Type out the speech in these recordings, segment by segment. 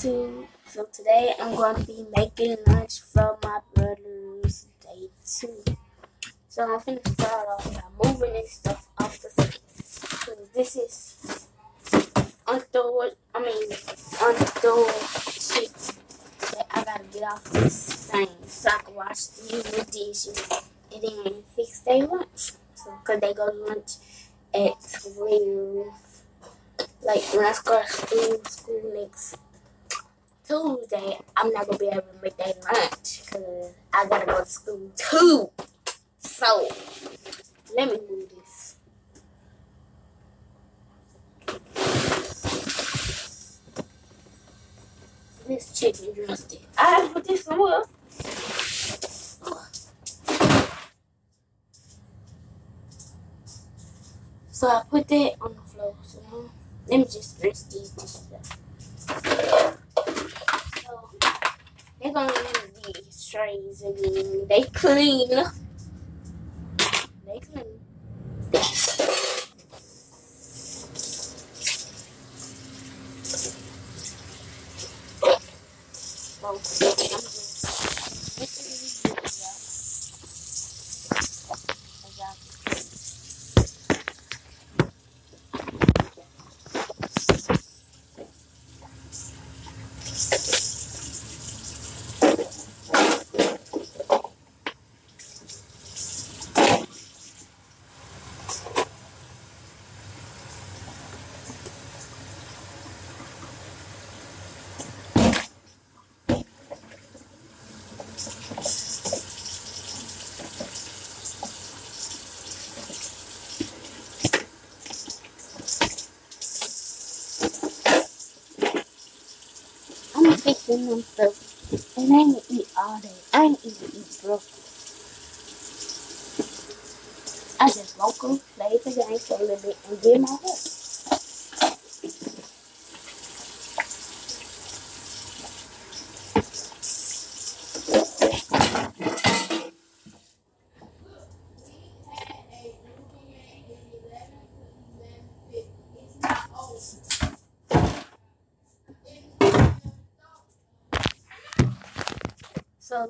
So today I'm going to be making lunch for my brother's day two. So I'm finna start off by moving this stuff off the sink. So this is unstored, I mean unstored shit that I gotta get off this thing so I can wash the dishes and then fix their lunch. So cause they go to lunch at 12 like when I start school, school next Tuesday, I'm not gonna be able to make that lunch because I gotta go to school too. So let me move this. This chicken drumstick. I put this somewhere. So I put that on the floor. So let me just rinse these dishes. So they're these trays again. They clean. Them stuff. And I ain't eat all day. I ain't even eat breakfast. I just woke up, played the game for a bit, and my.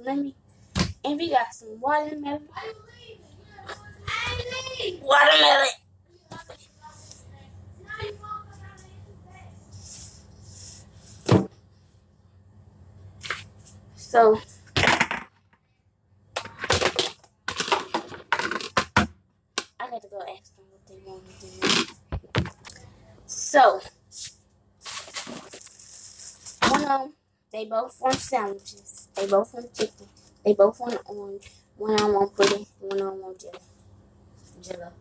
Let me, and we got some watermelon. Watermelon. So I got to go ask them what they want to do. So one of them, they both want sandwiches. They both want chicken. They both want orange. One them want pudding. One them want jelly. Jello.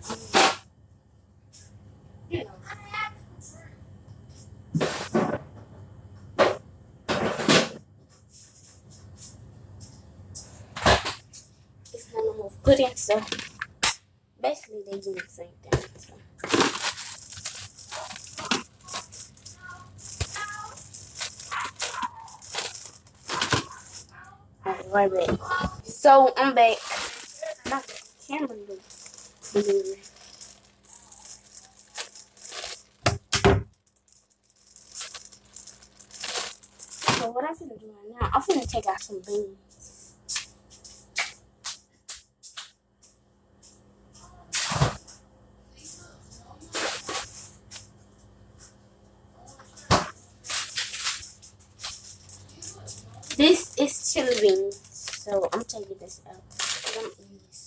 It's of so basically they do the same thing. So. Right back. So I'm back. My camera blurry. So what I'm gonna do right now, I'm gonna take out some beans. Taking this out. I'm eating this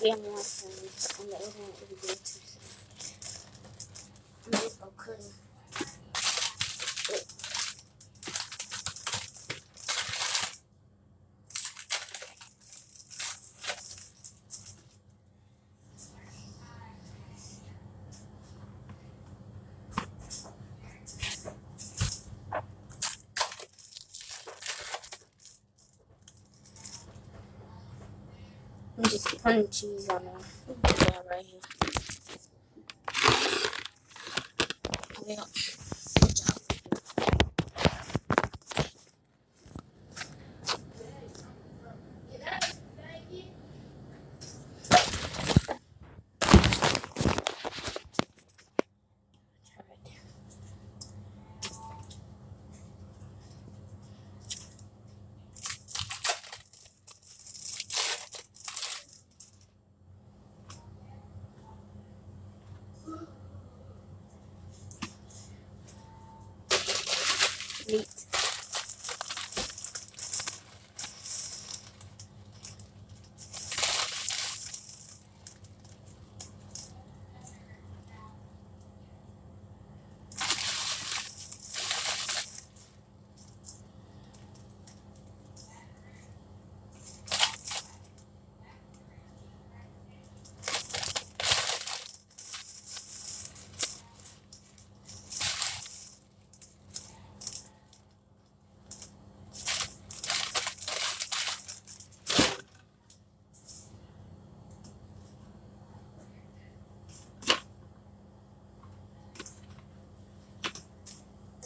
One game one thing, and the other one is good too. I'm just gonna cut putting cheese on it. right here. Well,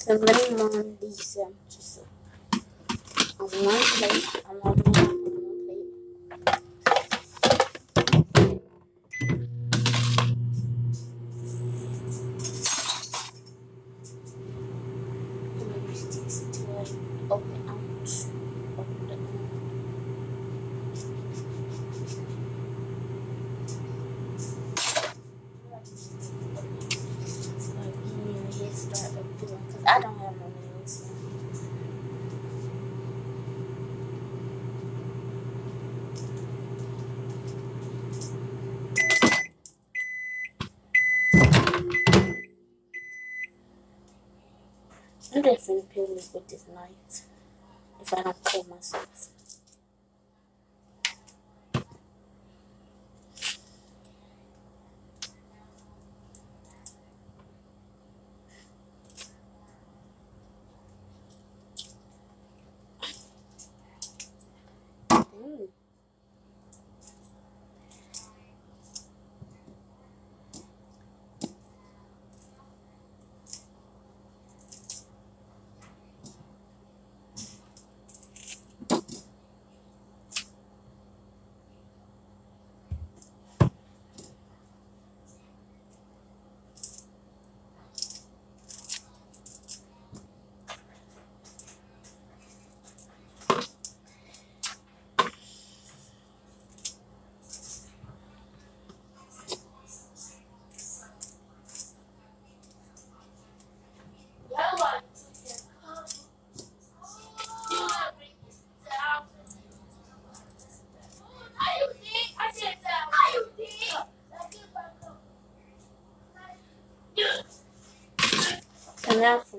So let me on these um, just on one plate. I'm on one, on one plate. I'm gonna use these to like, open out. Open the like, give me a head start of doing because I don't have no nails. I'm definitely peel this with this knife if I don't kill myself. And now for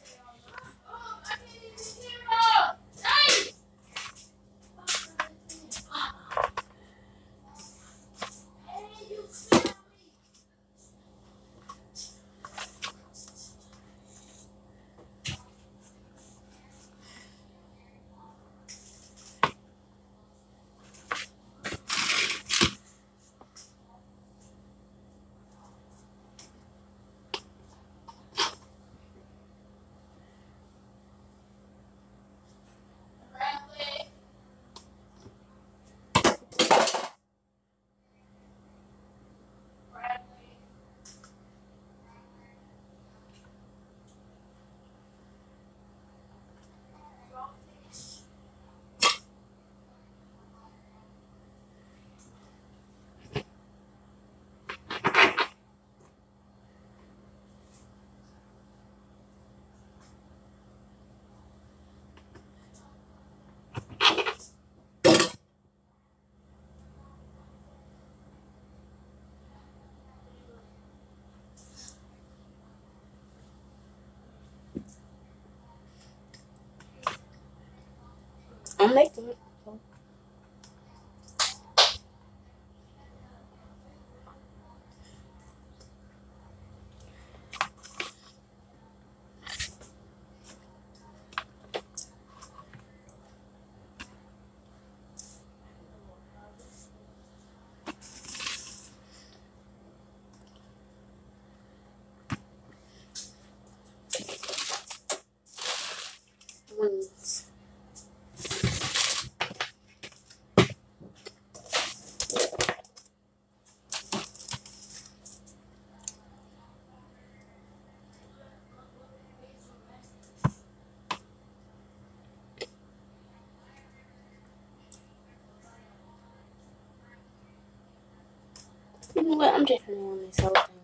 I'm making. I'm definitely on this whole thing.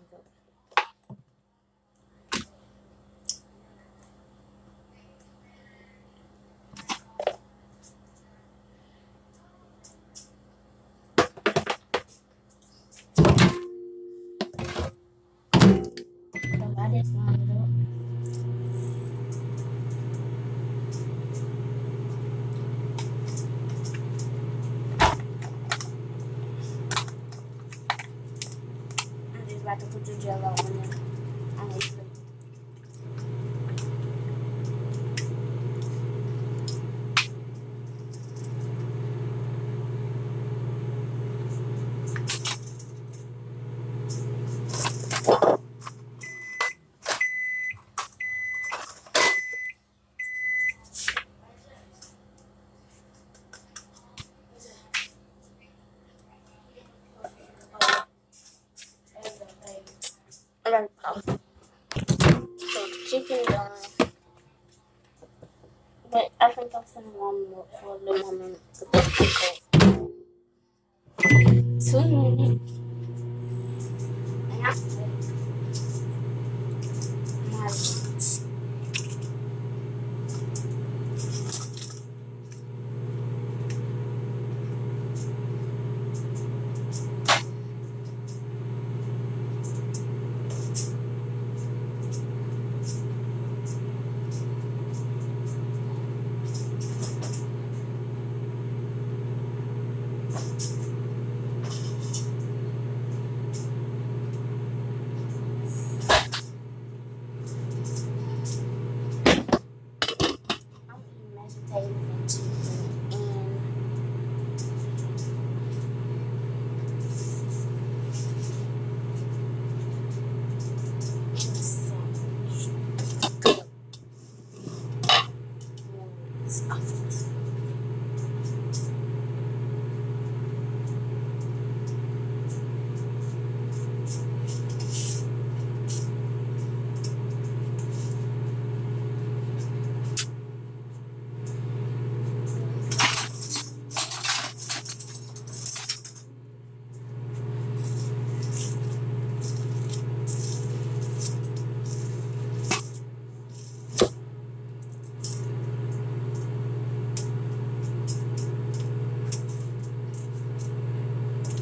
One more for the moment.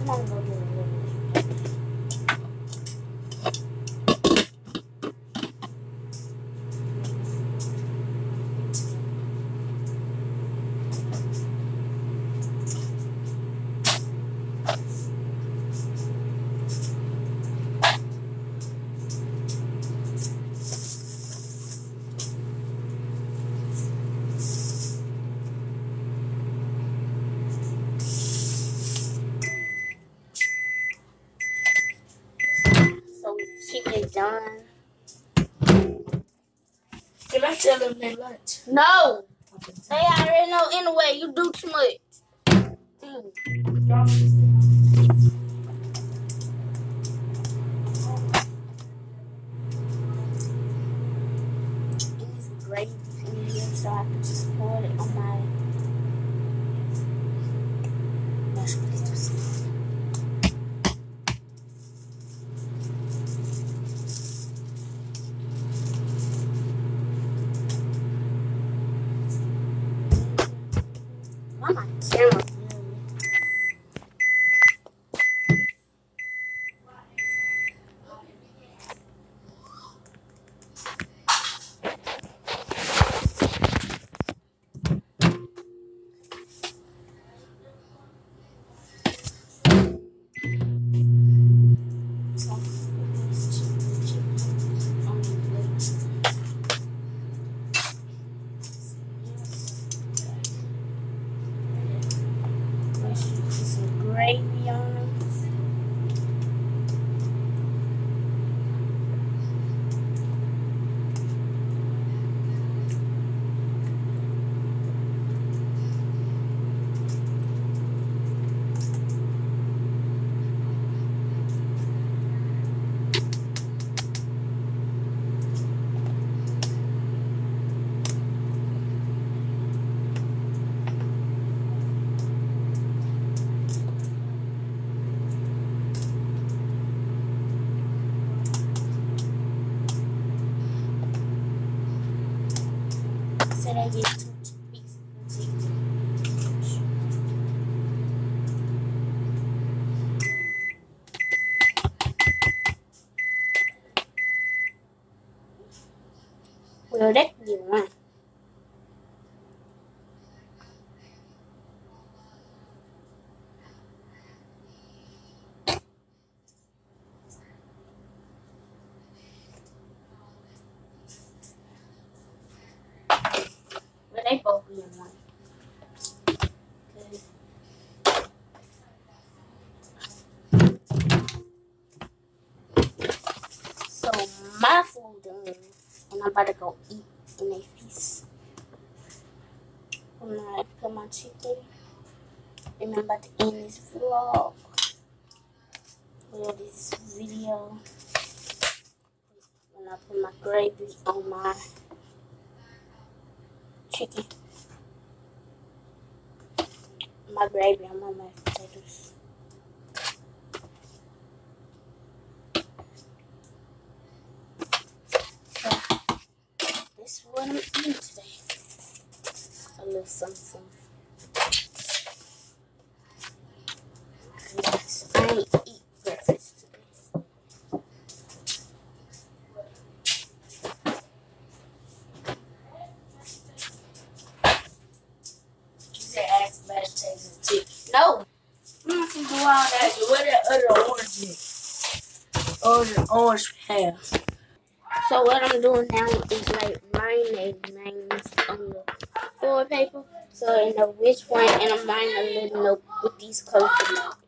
Bằng. lunch. No. They already know anyway. You do too much. Dude. Get too big. Well, that could be one. They in one. So my food done, and I'm about to go eat in a feast. I'm gonna put my chicken, and I'm about to end this vlog. Or this video. And I put my gravy on my chicken. My mashed potatoes. So, this is what I'm eating today. A little something. Yes, I ain't eat breakfast today. You said ask mashed potatoes and chicken. No. I'm not gonna do all that. Hey, what that other orange is? Orange, orange have. So what I'm doing now is like the names on the foil paper. So I know which one and I'm writing a little note with these notes.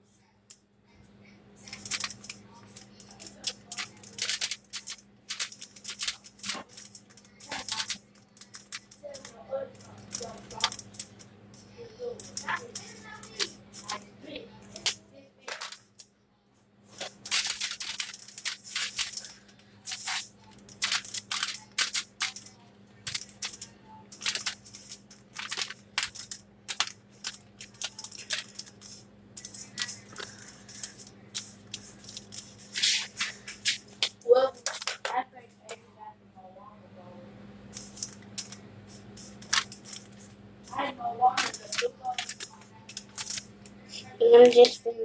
And I'm just gonna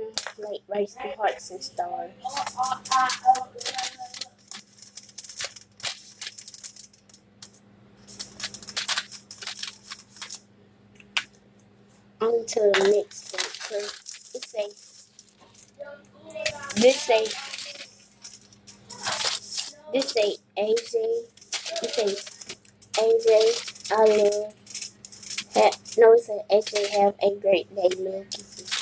like write some hearts and stars. Onto the next one. So it say this say this say AJ. It say AJ. I love. Ha- no, it say AJ. Have a great day, love kisses.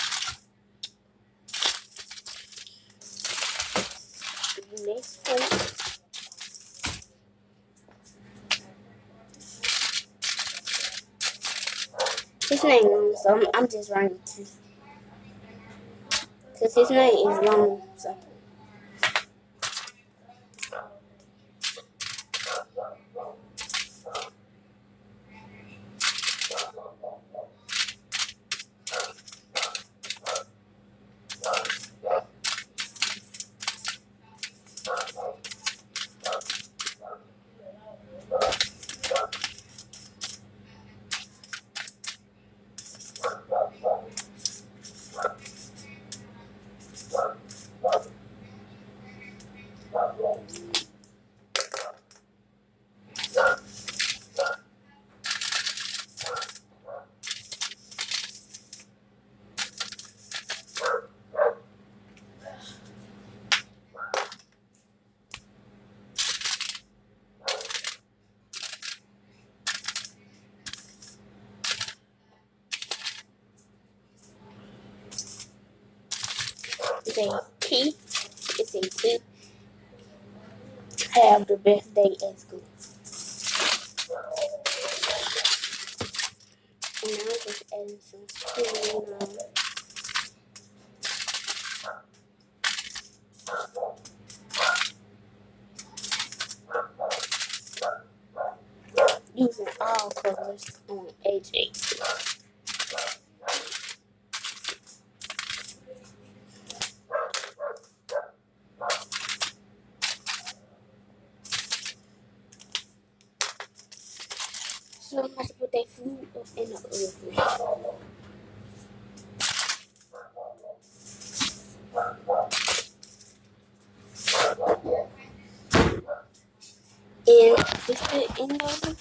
Next one. His name long, so I'm, I'm just writing this. Cause his name is long, so. A T. It's a T. Have the best day in school. And now just adding some school um, using all colors on AJ. So I'm about to put that food up in the oven. And is the end of the vlog. Bye.